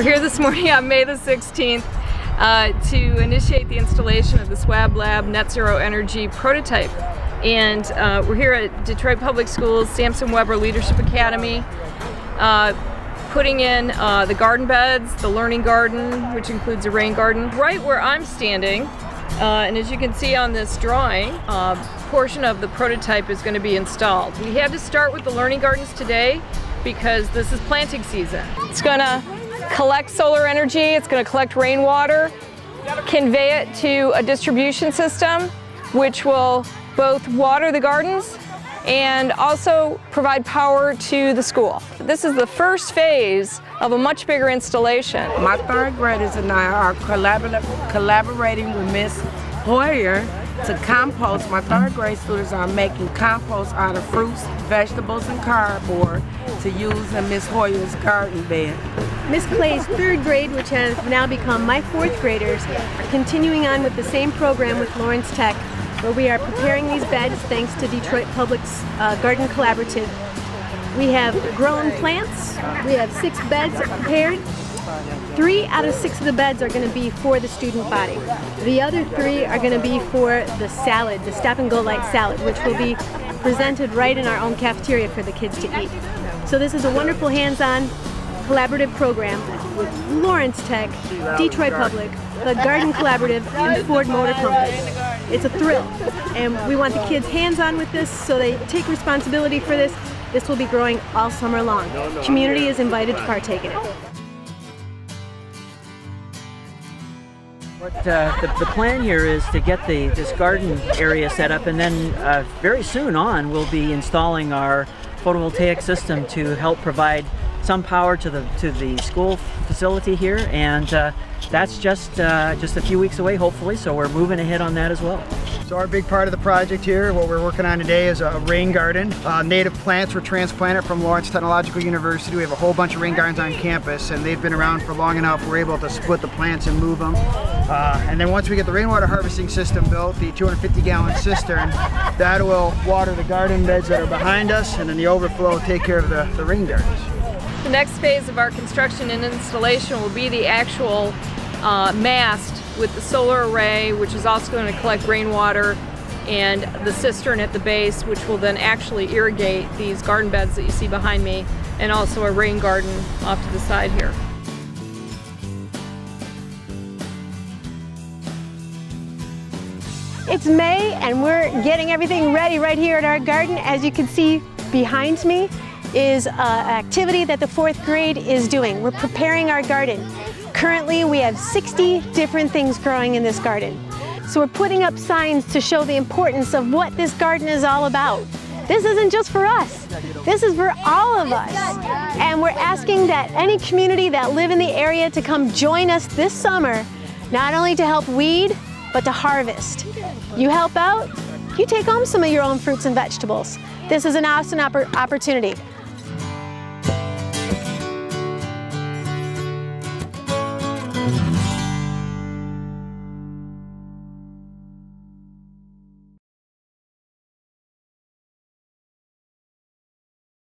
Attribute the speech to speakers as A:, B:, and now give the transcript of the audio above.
A: We're here this morning on May the 16th uh, to initiate the installation of the SWAB Lab Net Zero Energy prototype. And uh, we're here at Detroit Public Schools Sampson Webber Leadership Academy, uh, putting in uh, the garden beds, the learning garden, which includes a rain garden. Right where I'm standing, uh, and as you can see on this drawing, a portion of the prototype is going to be installed. We had to start with the learning gardens today because this is planting season. It's going to collect solar energy, it's going to collect rainwater, convey it to a distribution system which will both water the gardens and also provide power to the school. This is the first phase of a much bigger installation.
B: My third graders and I are collaborating with Miss Hoyer to compost. My third grade students are making compost out of fruits, vegetables, and cardboard to use in Miss Hoyer's garden bed.
C: Miss Clay's third grade, which has now become my fourth graders, are continuing on with the same program with Lawrence Tech, where we are preparing these beds thanks to Detroit Public's uh, Garden Collaborative. We have grown plants, we have six beds prepared, Three out of six of the beds are going to be for the student body. The other three are going to be for the salad, the stop and go light salad, which will be presented right in our own cafeteria for the kids to eat. So this is a wonderful hands-on collaborative program with Lawrence Tech, Detroit Public, the Garden Collaborative, and Ford Motor Company. It's a thrill, and we want the kids hands-on with this so they take responsibility for this. This will be growing all summer long. Community is invited to partake in it.
D: What uh, the, the, plan here is to get the this garden area set up, and then uh, very soon on we'll be installing our photovoltaic system to help provide some power to the to the school facility here, and uh, that's just uh, just a few weeks away, hopefully. So we're moving ahead on that as well.
E: So our big part of the project here, what we're working on today is a rain garden. Uh, native plants were transplanted from Lawrence Technological University. We have a whole bunch of rain gardens on campus and they've been around for long enough. We're able to split the plants and move them. Uh, and then once we get the rainwater harvesting system built, the 250 gallon cistern, that will water the garden beds that are behind us and then the overflow will take care of the, the rain gardens.
A: The next phase of our construction and installation will be the actual uh, mast with the solar array, which is also going to collect rainwater, and the cistern at the base, which will then actually irrigate these garden beds that you see behind me, and also a rain garden off to the side here.
C: It's May and we're getting everything ready right here at our garden. As you can see behind me is an activity that the fourth grade is doing. We're preparing our garden. Currently, we have 60 different things growing in this garden. So we're putting up signs to show the importance of what this garden is all about. This isn't just for us. This is for all of us. And we're asking that any community that live in the area to come join us this summer, not only to help weed, but to harvest. You help out, you take home some of your own fruits and vegetables. This is an awesome opportunity.